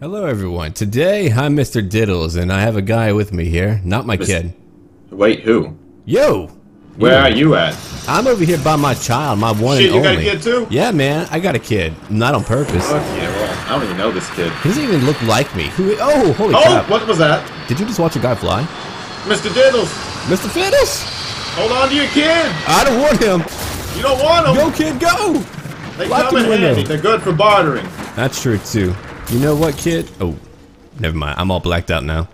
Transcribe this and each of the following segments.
Hello, everyone. Today, I'm Mr. Diddles, and I have a guy with me here. Not my Mis- kid. Wait, who? Yo! Where are you at? I'm over here by my child, my one Shit, and you got a only. kid too? Yeah, man. I got a kid. Not on purpose. Fuck yeah, well, I don't even know this kid. He doesn't even look like me. Who? Oh, holy Oh, crap! what was that? Did you just watch a guy fly? Mr. Diddles, Mr. Fiddles! hold on to your kid. I don't want him. You don't want him. Go, kid, go! they lock come in handy. They're good for bartering. That's true too. You know what, kid? Oh, never mind. I'm all blacked out now.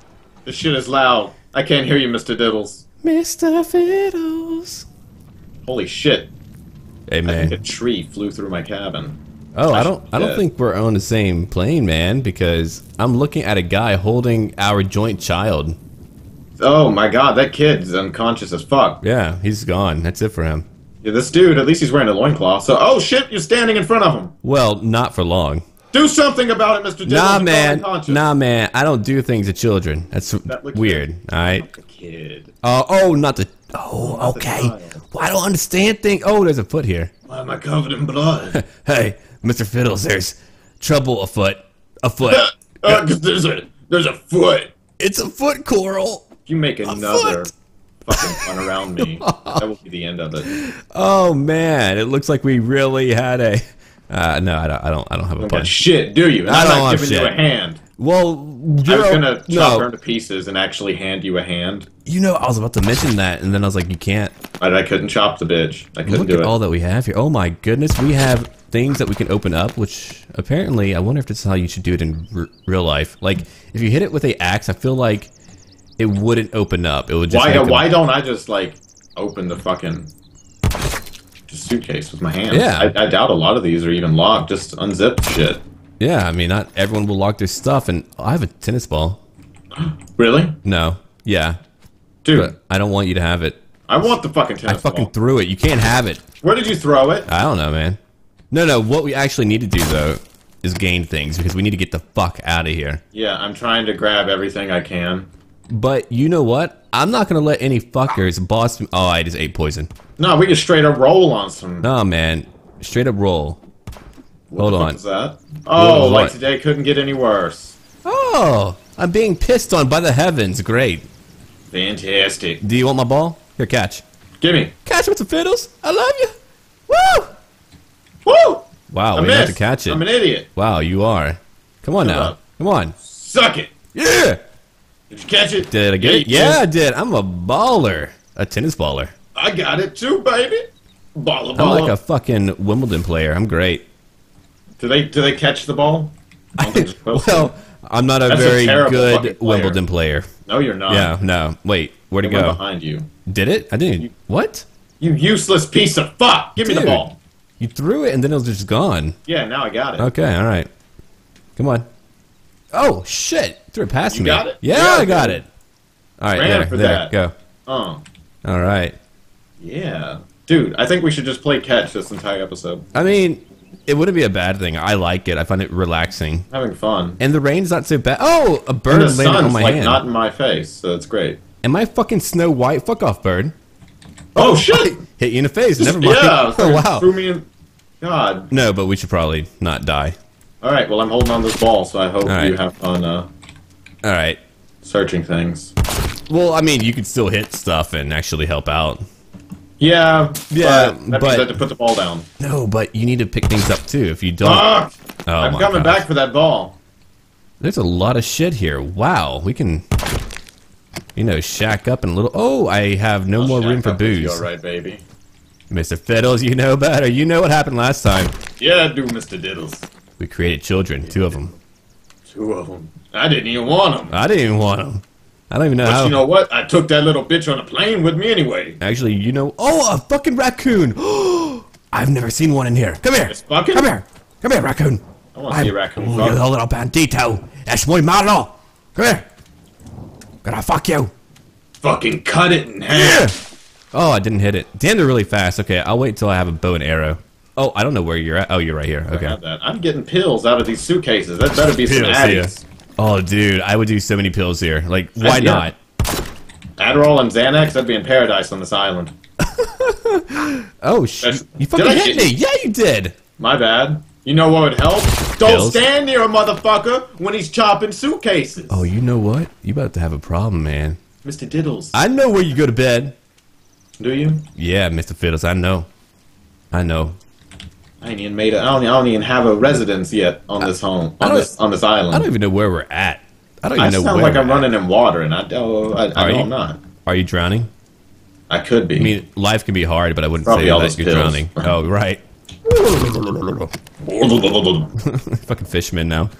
This shit is loud. I can't hear you, Mr. Diddles. Mr. Fiddles. Holy shit. Hey, I think man. a tree flew through my cabin. Oh, I I don't. I don't think we're on the same plane, man. Because I'm looking at a guy holding our joint child. Oh my god, that kid's unconscious as fuck. Yeah, he's gone. That's it for him. Yeah, this dude, at least he's wearing a loincloth. So, oh shit, you're standing in front of him. Well, not for long. Do something about it, Mr. Nah, man. Nah, man. I don't do things to children. That's That weird. All right. The kid. Uh, oh, not the. Oh, Not okay. Well, I don't understand things. Oh, there's a foot here. Why am I covered in blood? Hey, Mr. Fiddles, there's trouble afoot. Afoot. uh, there's a there's a foot. it's a foot coral. If you make another fucking fun around me, that will be the end of it. Oh man, it looks like we really had a. Uh, no, I don't. I don't. I don't have a Don't shit, do you? I I'm don't not have giving you shit. a hand. Well, I you're was gonna chop her no. into pieces and actually hand you a hand, You know, I was about to mention that, and then I was like, you can't. but I couldn't chop the bitch. I couldn't Look do at it. all that we have here. Oh my goodness, we have things that we can open up, which apparently, I wonder if this is how you should do it in r- real life. Like, if you hit it with a axe, I feel like it wouldn't open up. It would just. why why don't I just like open the fucking suitcase with my hands? Yeah. I, I doubt a lot of these are even locked. Just unzip shit. Yeah, I mean, not everyone will lock their stuff, and I have a tennis ball. Really, No, yeah, dude? but I don't want you to have it. I want the fucking tennis ball. I fucking ball. threw it. You can't have it. Where did you throw it? I don't know, man. No, no. What we actually need to do though is gain things because we need to get the fuck out of here. Yeah, I'm trying to grab everything I can. But you know what? I'm not gonna let any fuckers boss me. Oh, I just ate poison. No, we can straight up roll on some. No, man. Straight up roll. What hold on. is that? Oh, What? like today couldn't get any worse. Oh, I'm being pissed on by the heavens. Great. Fantastic. Do you want my ball? Here, catch. Gimme. Catch with the fiddles. I love you. Woo! Woo! Wow, I we have to catch it. I'm an idiot. Wow, you are. Come on now. up. Come on. Suck it. Yeah. Did you catch it? Did I get it? Yeah, I did. I'm a baller. A tennis baller. I got it too, baby. Balla I'm like a fucking Wimbledon player. I'm great. do they do they catch the ball? I think they're to. well, I'm not a That's very fucking good player. Wimbledon player. no, you're not. Yeah, no. Wait, where'd it It go? behind you. Did it? I didn't. What? You useless piece of fuck. Give me the ball. You threw it and then it was just gone. Yeah, now I got it. Okay, all right. Come on. Oh shit! Threw it past You me. got it? Yeah, Yeah, I got dude. it. All right, Ran there, for there, that. go. Oh, All right. yeah. Dude, I think we should just play catch this entire episode. I mean, it wouldn't be a bad thing. I like it. I find it relaxing, Having fun. and the rain's not so bad. Oh, a bird landed on my like hand. not in my face, so it's great. Am I fucking Snow White? Fuck off, bird. Oh shit! Hit you in the face. Never mind. Yeah. oh wow. Threw me in. God. No, but we should probably not die. All right. Well, I'm holding on this ball, so I hope right. you have fun uh, All right. searching things. Well, I mean, you could still hit stuff and actually help out. Yeah. Yeah, But that means I have to put the ball down. No, but you need to pick things up too. If you don't. Fuck! Oh, I'm coming gosh. back for that ball. There's a lot of shit here. Wow, we can, you know, shack up and a little. Oh, I have no more room for booze, All right, baby. Mr. Fiddles. You know better. You know what happened last time. Yeah, I do Mr. Diddles. We created children, two of them. Two of them. I didn't even want them. I didn't even want them. I don't even know But how. you know what? I took that little bitch on a plane with me anyway. Actually, you know. Oh, a fucking raccoon. I've never seen one in here. Come here. It's fucking? Come here. Come here, raccoon. I want to see a raccoon Oh, fuck. you little bandito. That's muy malo. Come here. Gonna fuck you. Fucking cut it in Yeah. half. Oh, I didn't hit it. Damn, they're really fast. Okay, I'll wait until I have a bow and arrow. Oh, I don't know where you're at. Oh, you're right here. Okay. I'm getting pills out of these suitcases. That better be some Pills, Addies. Oh, dude, I would do so many pills here. Like, why yeah. not? Adderall and Xanax, I'd be in paradise on this island. Oh, sh- That's- you fucking Did hit hit me. Yeah, you did. My bad. You know what would help? Don't Pills? stand near a motherfucker when he's chopping suitcases. Oh, you know what? You about to have a problem, man. Mr. Diddles. I know where you go to bed. Do you? Yeah, Mr. Fiddles, I know. I know. I ain't even made it. I don't, I don't even have a residence yet on this home, on this on this island. I don't even know where we're at. I don't even I know sound where like I'm at. running in water, and I, oh, I, I Are know you? I'm not. Are you drowning? I could be. I mean, life can be hard, but I wouldn't Probably say all that you're pills. drowning. Oh, right. Fucking fishman now.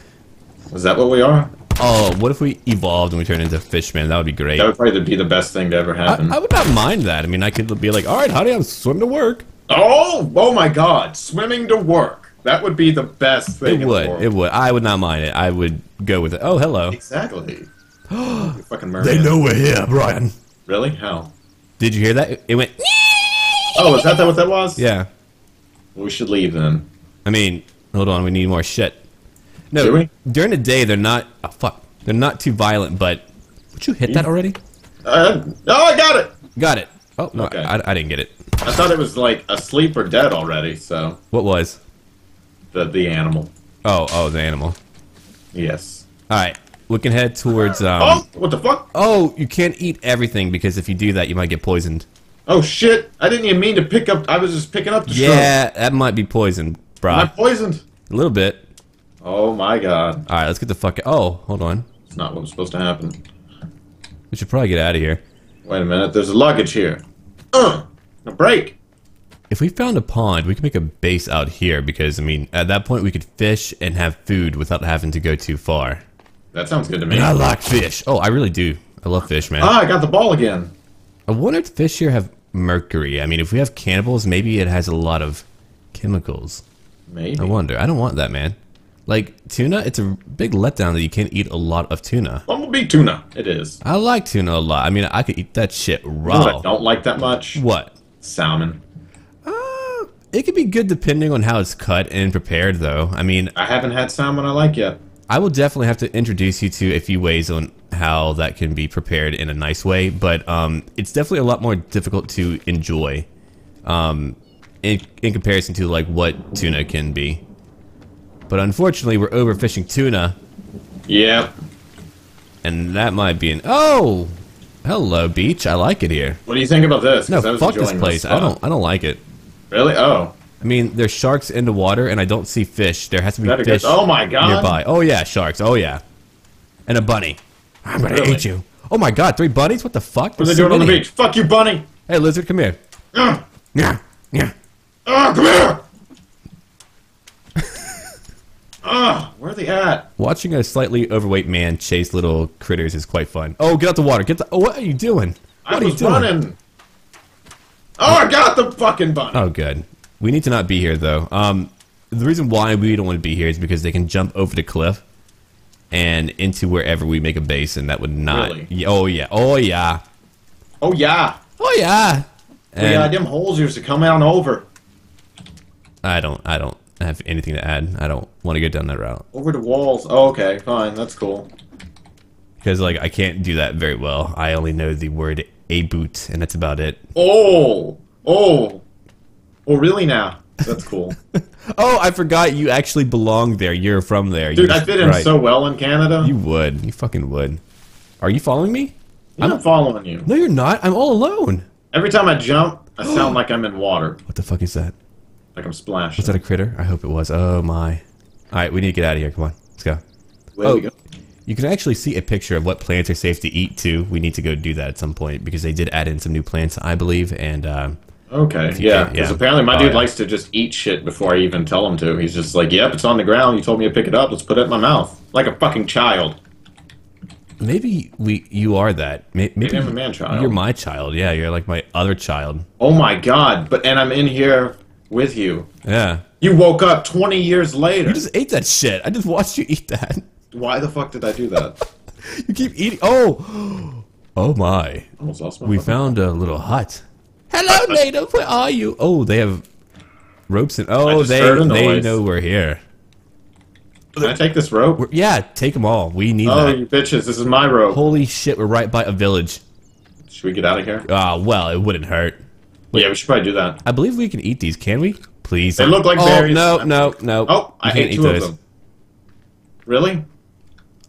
Is that what we are? Oh, what if we evolved and we turned into fishman? That would be great. That would probably be the best thing to ever I, happen. I would not mind that. I mean, I could be like, all right, honey, I'm swimming to work. Oh, oh my God! Swimming to work. That would be the best thing. It would. It would. I would not mind it. I would go with it. Oh, hello. Exactly. You fucking merman. we're here, Brian. Really? How? Did you hear that? It went. Oh, is that what that was? Yeah. We should leave then. I mean, hold on. We need more shit. No, during the day they're not. Oh fuck. They're not too violent, but would you hit that already? Uh, oh, I got it. Got it. Oh no, Okay. I, I didn't get it. I thought it was like asleep or dead already. So What was? the the animal. Oh, oh, the animal. Yes. All right, Looking can head towards. Um, Oh, what the fuck? oh, you can't eat everything because if you do that, you might get poisoned. Oh shit! I didn't even mean to pick up. I was just picking up the. Yeah, that might be poison, Am I poisoned? A little bit. Oh my god! All right, let's get the fuck. Out. Oh, hold on. It's not what was supposed to happen. We should probably get out of here. Wait a minute. There's a luggage here. Uh, a break. If we found a pond, we could make a base out here because I mean, at that point we could fish and have food without having to go too far. That sounds good to me. And I like fish. Oh, I really do. I love fish, man. Ah, I got the ball again. I wonder if fish here have mercury. I mean, if we have cannibals, maybe it has a lot of chemicals. Maybe. I wonder. I don't want that, man. Like tuna, it's a big letdown that you can't eat a lot of tuna. Bumblebee tuna. It is. I like tuna a lot. I mean, I could eat that shit You know I don't like that much? What? Salmon. Uh, it could be good depending on how it's cut and prepared, though. I mean, I haven't had salmon I like yet. I will definitely have to introduce you to a few ways on how that can be prepared in a nice way, but um, it's definitely a lot more difficult to enjoy um, in, in comparison to like what tuna can be. But unfortunately, we're overfishing tuna, Yep. and that might be an oh, hello beach. I like it here. What do you think about this? No, I was fuck this place. I don't. I don't like it. Really? Oh. I mean, there's sharks in the water, and I don't see fish. There has to be fish good- oh my god. nearby. Oh yeah, sharks. Oh yeah, and a bunny. I'm gonna Really? eat you. Oh my god, three bunnies? What the fuck? What are they so doing on the beach? Fuck you, bunny! Hey, lizard, come here. Ugh. Yeah, yeah. Ah, come here! Ah, where are they at? Watching a slightly overweight man chase little critters is quite fun. Oh, get out the water. Get the. Oh, what are you doing? I What are you doing? running. Oh, I got the fucking bunny. Oh, good. We need to not be here though. Um, the reason why we don't want to be here is because they can jump over the cliff and into wherever we make a base, and that would not. Really? Yeah, oh yeah. Oh yeah. Oh yeah. Oh yeah. Oh, yeah, And them holes used to come out over. I don't. I don't have anything to add. I don't want to go down that route Over the walls. Oh, okay, fine. That's cool. because like I can't do that very well. I only know the word a boot, and that's about it. Oh! Oh! Oh, really now? That's cool. Oh, I forgot you actually belong there. You're from there. Dude, I fit in right. so well in Canada. You would. You fucking would. Are you following me? I'm following you. No, you're not. I'm all alone. Every time I jump, I sound like I'm in water. What the fuck is that? Like I'm splashing. Was that a critter? I hope it was. Oh my. All right, we need to get out of here. Come on, let's go. Where oh, we go? you can actually see a picture of what plants are safe to eat too. We need to go do that at some point because they did add in some new plants, I believe, and um, Okay, yeah. Because yeah. apparently my Oh, dude yeah. likes to just eat shit before I even tell him to. He's just like, yep, it's on the ground. You told me to pick it up. Let's put it in my mouth. Like a fucking child. maybe we you are that. May- Maybe I'm a man child. You're my child. Yeah, you're like my other child. Oh my god. But And I'm in here with you. Yeah. You woke up 20 years later. You just ate that shit. I just watched you eat that. Why the fuck did I do that? You keep eating. Oh, oh my. Almost lost my We found a little hut. Hello, native. Where are you? Oh, they have ropes and. Oh, they they know we're here. Can I take this rope? We're, yeah, take them all. We need Oh, that. you bitches. This is my rope. Holy shit, we're right by a village. Should we get out of here? Ah, well, it wouldn't hurt. Yeah, we should probably do that. I believe we can eat these. Can we? Please. They look like oh, berries. no, no, no. Oh, I can't ate two of those. them. Really?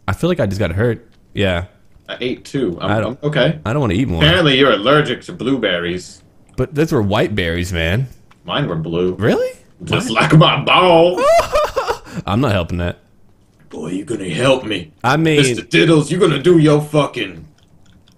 I feel like I just got hurt. Yeah. I ate two. I'm, I don't- I'm- okay. I don't want to eat more. Apparently, you're allergic to blueberries. But those were white berries, man. Mine were blue. Really? Just like my ball. I'm not helping that. Boy, you gonna help me. I mean, Mr. Diddles, you're gonna do your fucking.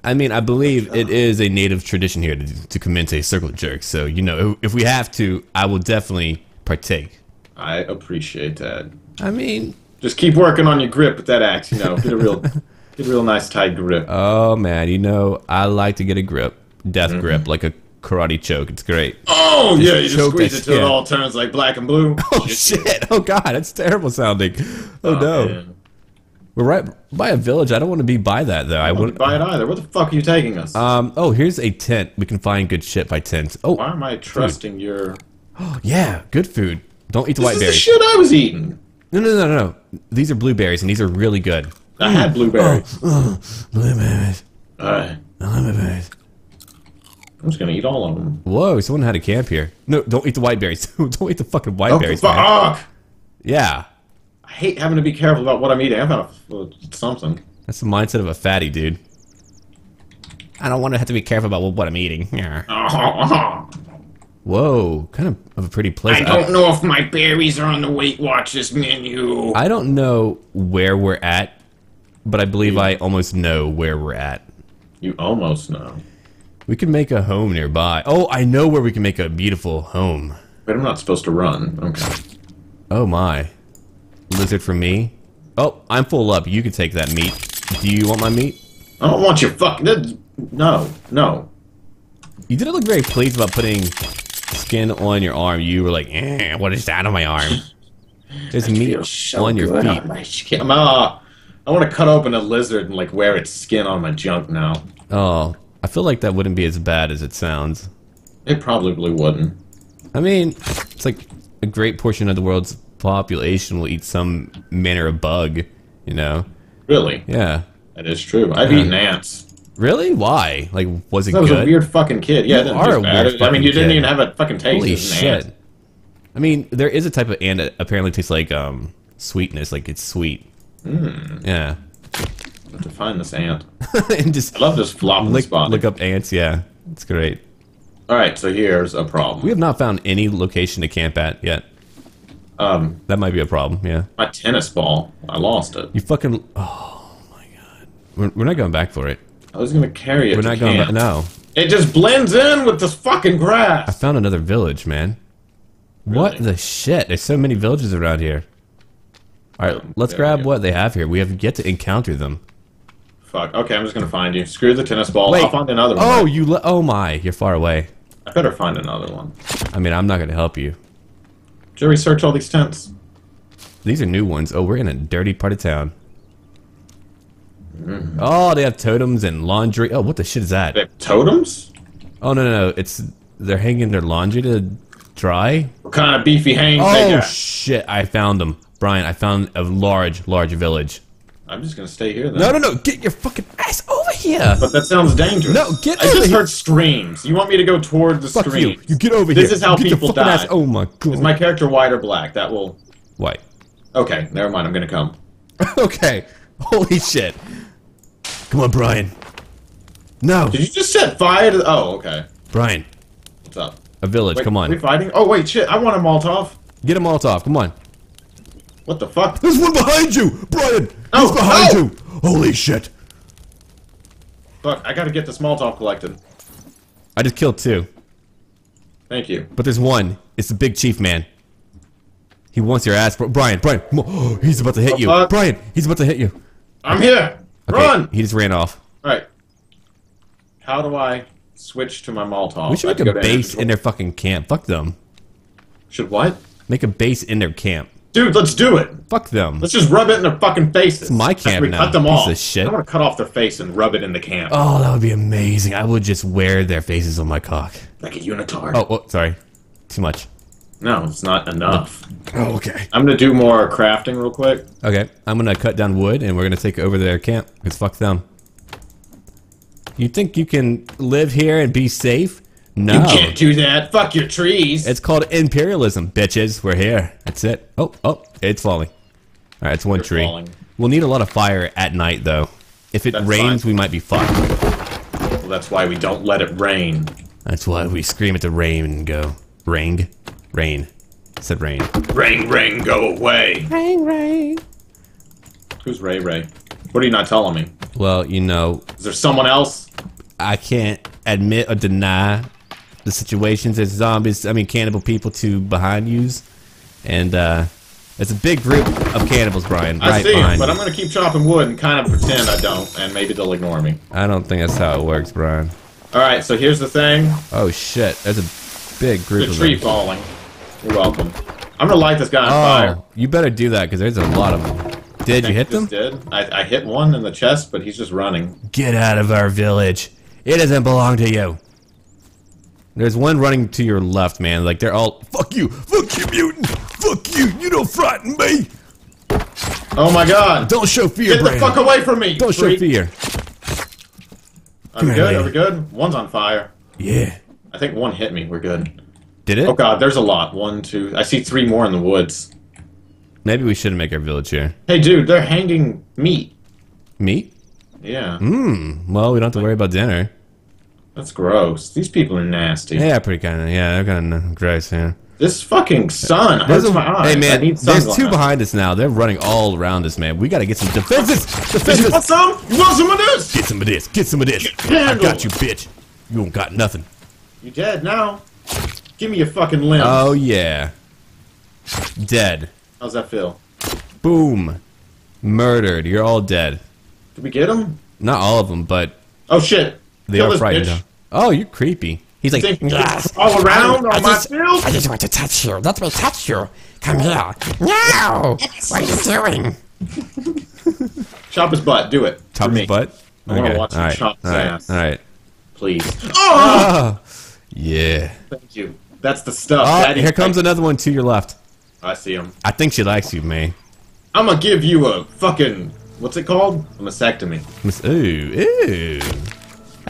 I mean, I believe it is a native tradition here to, to commence a circle jerk. So, you know, if we have to, I will definitely partake. I appreciate that. I mean, Just keep working on your grip with that axe, you know. Get a real, get a real nice tight grip. oh man, you know, I like to get a grip, death Mm-hmm. grip, like a karate choke. It's great. oh yeah, you just squeeze it till it all turns like black and blue. Oh shit! Oh god, that's terrible sounding. Oh, no, man. We're right by a village. I don't want to be by that though. I I wouldn't buy it either. Where the fuck are you taking us? Um. Oh, here's a tent. We can find good shit by tent. Oh, Why am I trusting your? yeah, good food. Don't eat the This white is the berries. shit I was eating. No, no, no, no, no. These are blueberries, and these are really good. I had blueberries. Blueberries. All right, Blueberries. I'm just gonna eat all of them. Whoa, someone had a camp here. No, don't eat the white berries. don't eat the fucking white Oh, berries, man. Yeah, I hate having to be careful about what I'm eating. Had a, something. that's the mindset of a fatty dude. I don't want to have to be careful about what I'm eating. Yeah. Whoa, kind of, of a pretty place. I don't know if my berries are on the Weight Watchers menu. I don't know where we're at, but I believe I almost know where we're at. You almost know, We can make a home nearby. Oh, I know where we can make a beautiful home. but I'm not supposed to run. Okay. Oh my. Lizard for me? Oh, I'm full up. You can take that meat. Do you want my meat? I don't want your fucking. No, no. You didn't look very pleased about putting skin on your arm. You were like, eh, what is that on my arm? There's meat so on your feet. on my skin. I'm, uh, I want to cut open a lizard and like wear its skin on my junk now. Oh, I feel like that wouldn't be as bad as it sounds. It probably wouldn't. I mean, it's like a great portion of the world's population will eat some manner of bug, you know? Really, Yeah. that is true. I've Yeah. eaten ants. Really? Why? Like, was it That was good? a weird fucking kid. Yeah, You it are a bad. weird I mean, you didn't kid. even have a fucking taste. Holy was shit. ant. I mean, there is a type of ant that apparently tastes like um sweetness, like it's sweet. Hmm. Yeah. I to find this ant. and just I love this flopping look, spot. look up ants. Yeah, it's great. All right, so here's a problem. We have not found any location to camp at yet. Um, That might be a problem. Yeah. my tennis ball. I lost it. You fucking. Oh my god. We're, we're not going back for it. I was gonna carry it. We're to not going back. No. It just blends in with this fucking grass. I found another village, man. What the shit? There's so many villages around here. All right, let's grab what they have here. We have yet to encounter them. Fuck. Okay, I'm just gonna find you. Screw the tennis ball. Wait. I'll find another one. Oh, you. Le- oh my, you're far away. I better find another one. I mean, I'm not gonna help you. Did we search all these tents? These are new ones. Oh, we're in a dirty part of town. Mm-hmm. Oh, they have totems and laundry. Oh, what the shit is that? They have totems? Oh no, no, no. It's they're hanging their laundry to dry. What kind of beefy hangs Oh shit! I found them, Brian. I found a large, large village. I'm just gonna stay here then. No, no, no! Get your fucking ass over here! But that sounds dangerous. No, get I over just heard screams. You want me to go toward the Fuck you! screams? You get over here! This is how get people die. Ass. Oh my god! Is my character white or black? That will. White. Okay, never mind. I'm gonna come. okay. Holy shit! Come on, Brian. No, Did you just set fire to? Oh, okay. Brian. What's up? A village. Wait, Come are we fighting? Oh wait, shit! I want a Molotov. Get all off. Come on. What the fuck? There's one behind you, Brian. Oh, He's behind no! you. Holy shit! Fuck! I gotta get the small Molotov collected. I just killed two, Thank you. but there's one. It's the big chief man. He wants your ass, Bri- Brian. Brian, come on. he's about to hit The you. fuck? Brian, he's about to hit you. I'm here. Okay, Run! He just ran off. All right. How do I switch to my Molotov? We should make a base in their fucking camp. Fuck them. Should what? Make a base in their camp. Dude, let's do it. Fuck them. Let's just rub it in their fucking faces. It's my camp now, Cut them piece off. of shit. I want to cut off their face and rub it in the camp Oh, that would be amazing. I would just wear their faces on my cock. like a unitard. Oh, oh sorry. Too much. No, it's not enough. Oh, okay. I'm gonna do more crafting real quick. Okay, I'm gonna cut down wood and we're gonna take over their camp. Cause fuck them. You think you can live here and be safe? No. You can't do that. Fuck your trees. It's called imperialism, bitches. We're here. That's it. Oh, oh, it's falling. All right, it's one They're tree. falling. We'll need a lot of fire at night, though. If it That's rains, fine. we might be fucked. well, that's why we don't let it rain. That's why we scream at the rain and go, rain, rain. I said rain. Rain, rain, go away. Rain, rain. Who's Ray Ray? What are you not telling me? Well, you know, Is there someone else? I can't admit or deny the situations. as zombies, I mean, cannibal people to behind yous. And, uh, it's a big group of cannibals, Brian. I right see behind but you. I'm gonna keep chopping wood and kind of pretend I don't, and maybe they'll ignore me. I don't think that's how it works, Brian. All right, so here's the thing: Oh shit, there's a big group the of tree them. falling. You're welcome. I'm gonna light this guy on fire. Oh, you better do that because there's a lot of them. Did you hit them? Just Did I, I hit one in the chest, but he's just running. Get out of our village. It doesn't belong to you. There's one running to your left, man. Like they're all fuck you, fuck you, mutant, fuck you. You don't frighten me. Oh my god! Don't show fear, Get the fuck away from me! Don't show freak. fear. Are we Come good? lady. Are we good? One's on fire. Yeah. I think one hit me. We're good. Did it? Oh god, there's a lot. One, two. I see three more in the woods. Maybe we shouldn't make our village here. Hey, dude, they're hanging meat. Meat? Yeah, Hmm. Well, we don't have to worry about dinner. That's gross. These people are nasty. Yeah, pretty kind of. Yeah, they're kind of gross. Yeah. This fucking sun hurts a, my eyes. hey man, there's two behind us now. They're running all around us, man. We gotta get some defenses. You Defenses. want some? You want some of this? Get some of this. Get some of this. I got you, bitch. You don't got nothing. You dead now? Give me your fucking limb. Oh yeah. Dead. How's that feel? Boom. Murdered. You're all dead. Did we get him? Not all of them, but Oh shit! They Kill are frightened. bitch. Oh, you're creepy. He's like, Yes. all around I on my just, field? I just want to touch you. Let me touch you. Come here. No! What are you doing? Chop his butt. Do it. Chop his butt. I wanna Okay, watch him right, chop his all right, ass. All right. Please. Oh! Oh, yeah. Thank you. That's the stuff. Ah, oh, Daddy, here comes I, another one to your left. I see him. I think she likes you, man. I'm gonna give you a fucking what's it called? A mastectomy. Miss- Ooh, ooh.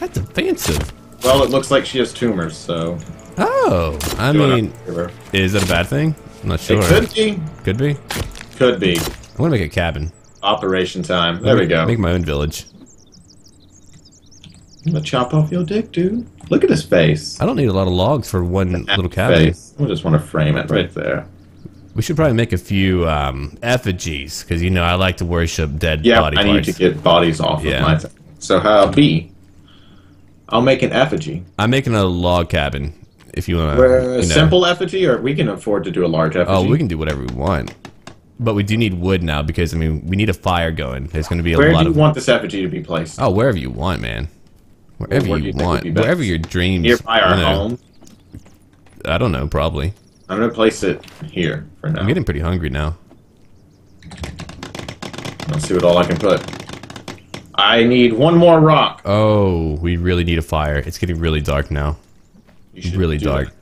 That's offensive. Well, it looks like she has tumors, so. Oh, I mean, enough to give her. is that a bad thing? I'm not sure. It could be. Could be. Could be. I want to make a cabin. Operation time. There we go. Make my own village. I'm gonna chop off your dick, dude. Look at his face. I don't need a lot of logs for one little cabin. Face. I just want to frame it right there. We should probably make a few um, effigies because you know I like to worship dead Yeah, body I need to get bodies off Yeah. of my thing. So how B? I'll make an effigy. I'm making a log cabin. If you want Where to, a simple effigy, or we can afford to do a large effigy. Oh, we can do whatever we want, but we do need wood now because I mean we need a fire going. There's going to be a Where lot do you of want this effigy to be placed? oh wherever you want, man. Wherever Where you, you want, wherever your dreams. Nearby our you know. home. I don't know, probably. I'm gonna place it here for now. I'm getting pretty hungry now. Let's see what all I can put. I need one more rock. Oh, we really need a fire. It's getting really dark now. Really dark. it.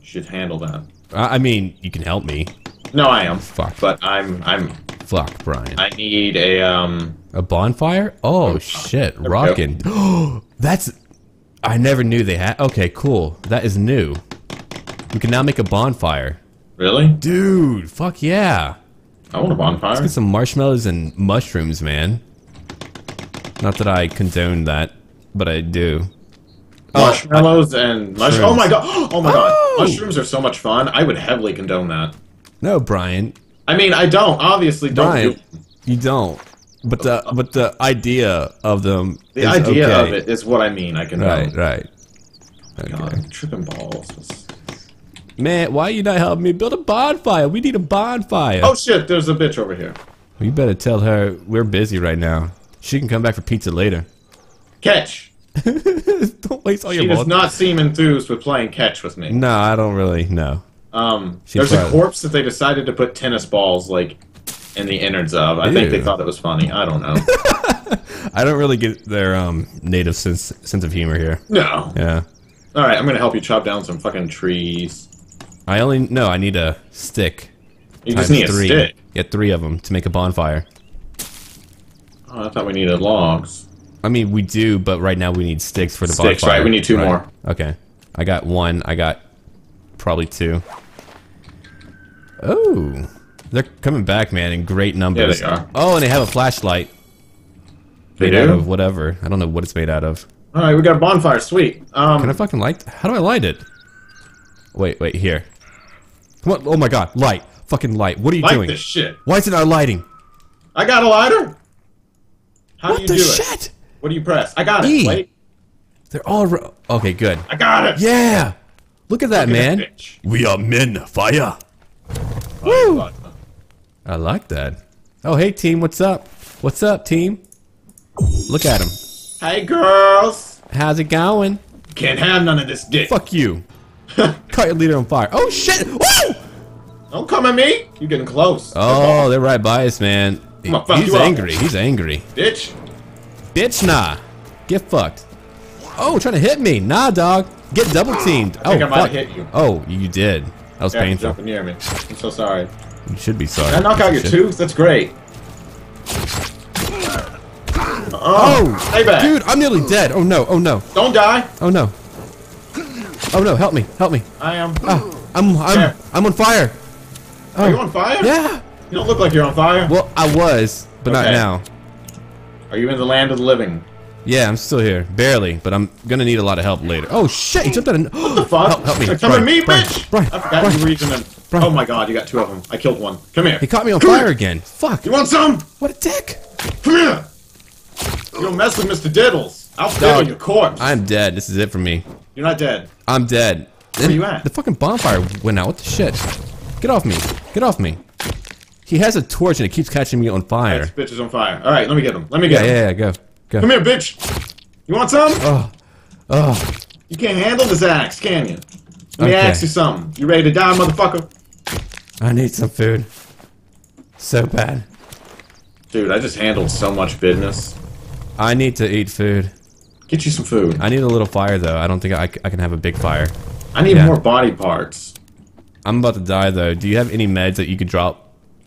You should handle that. I I mean, you can help me. No, I am. Fuck. But I'm I'm Fuck, Brian. I need a um A bonfire? Oh shit, go. rockin'. That's I never knew they had. Okay, cool. That is new. We can now make a bonfire. really? Dude, fuck yeah. I want a bonfire. Get some marshmallows and mushrooms, man. Not that I condone that, but I do. Oh, Marshmallows and mush- oh Shrooms. Oh my god! Oh my god! Oh! Mushrooms are so much fun. I would heavily condone that. No, Brian. I mean, I don't. Obviously, don't Brian, do. you don't. But the but the idea of them The is idea okay. of it is what I mean. I can. Right, right. Okay. God, tripping balls. was- Man, why are you not helping me build a bonfire? We need a bonfire. Oh shit! There's a bitch over here. You better tell her we're busy right now. She can come back for pizza later. Catch. don't waste all your balls. She does not seem enthused with playing catch with me. No, I don't really know. Um, She there's a corpse that they decided to put tennis balls like in the innards of. I think they thought it was funny. I don't know. I don't really get their um native sense sense of humor here. no. Yeah. All right, I'm gonna help you chop down some fucking trees. I only no, I need a stick. You just need a stick. Get three of them to make a bonfire. Oh, I thought we needed logs. I mean, we do, but right now we need sticks for the Sticks, bonfire. right, we need two more. Okay. I got one. I got probably two. Oh, they're coming back, man, in great numbers. Yeah, they are. Oh, and they have a flashlight They made out of whatever. I don't know what it's made out of. All right, we got a bonfire. Sweet. Um, Can I fucking light? How do I light it? Wait, wait, here. Come on! Oh my god, light! Fucking light! What are you light doing? this shit. Why is it not lighting? I got a lighter. How what do you the do shit? it? What do you press? I got it. E. Wait, They're all ro- okay. Good. I got it. Yeah. Look at that, Look at man. We are men. Fire. Woo! I like that. Oh, hey, team. What's up? What's up, team? Look at him. Hey, girls. How's it going? Can't have none of this dick. Fuck you. Caught your leader on fire. Oh shit! Woo! Don't come at me. You're getting close. Oh, they're right by us, man. I'ma fuck He's you up. angry. He's angry. Bitch. Bitch, nah. Get fucked. Oh, trying to hit me. Nah, dog. Get double teamed. I think oh, I might fuck. hit you. Oh, you did. That was Yeah, painful. jumping near me. I'm so sorry. You should be sorry. Did I knock out your Shit. tooth? That's great. Oh, oh Payback. dude, I'm nearly dead. Oh no, oh no, Don't die. oh no. Oh no, help me, help me. I am. Oh, I'm, I'm. I'm on fire. Are you oh. on fire? Yeah. You don't look like you're on fire. Well, I was, but not now. Are you in the land of the living? Yeah, I'm still here, barely, but I'm gonna need a lot of help later. Oh shit, he jumped out of. What the fuck? Help, help me, Come Brian, me, Brian, bitch! Brian, I forgot Brian. you them. Brian. Oh my god, you got two of them. I killed one. Come here. He caught me on Come fire here. again. Fuck. You want some? What a dick. Come here. You don't mess with Mr. Diddles. I'll Dog. your corpse. I'm dead. This is it for me. You're not dead. I'm dead. Where you at? The fucking bonfire went out. What the shit? Get off me. Get off me. He has a torch and it keeps catching me on fire. This bitch is on fire. All right, let me get him. Let me Yeah, get him. yeah, yeah, go. Go. Come here, bitch. You want some? Oh. Oh. You can't handle this axe, can you? Let me Okay. ask you something. You ready to die, motherfucker? I need some food. So bad. Dude, I just handled so much business. I need to eat food. Get you some food. I need a little fire though. I don't think I, I can have a big fire. I need Yeah. more body parts. I'm about to die though. Do you have any meds that you could drop?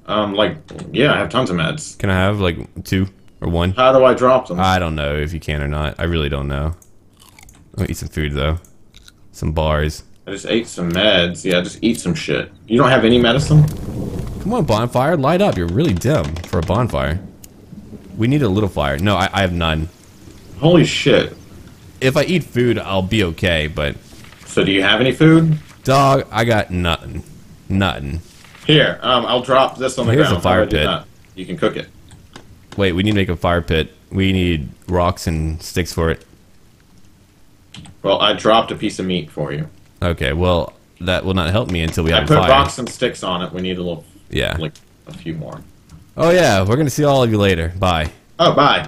Um, like, yeah, I have tons of meds. Can I have like two or one? How do I drop them? I don't know if you can or not. I really don't know. I'm gonna eat some food though. Some bars. I just ate some meds. Yeah, just eat some shit. You don't have any medicine? Come on, bonfire, light up. You're really dim for a bonfire. We need a little fire. No, I, I have none. Holy shit. If I eat food, I'll be okay, but So do you have any food? dog, I got nothing. Nothing. Here, um, I'll drop this on the Here's a ground. fire pit. done. You can cook it. Wait, we need to make a fire pit. We need rocks and sticks for it. Well, I dropped a piece of meat for you. Okay, well, that will not help me until we I have put a fire. rocks and sticks on it. We need a little, Yeah. like, a few more. Oh yeah, we're gonna see all of you later. Bye. Oh, bye.